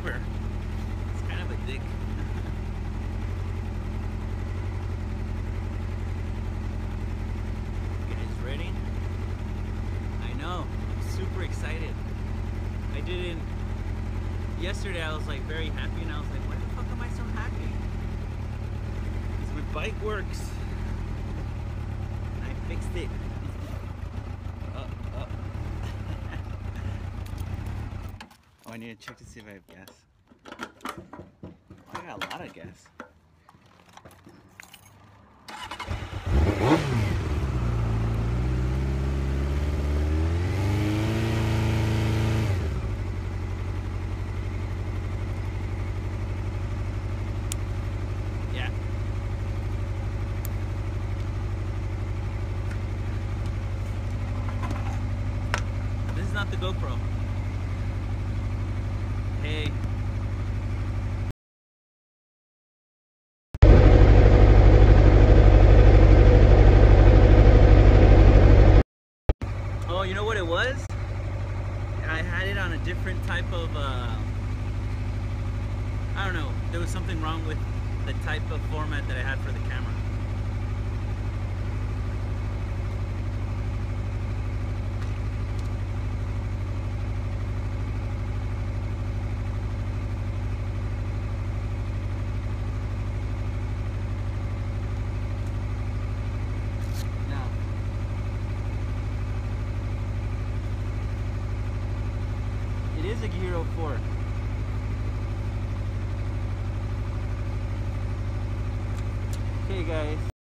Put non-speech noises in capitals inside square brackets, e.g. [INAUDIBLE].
driver. It's kind of a dick. [LAUGHS] Guys ready? I know. I'm super excited. I didn't. Yesterday I was like very happy, and I was like, why the fuck am I so happy? Because my bike works. And I fixed it. Uh, uh. oh, I need to check to see if I have gas. I got a lot of gas. Yeah. This is not the GoPro. Hey. Oh, you know what it was? I had it on a different type of, uh, I don't know. There was something wrong with the type of format that I had for the camera. Now, it is a Gear 04. Okay guys.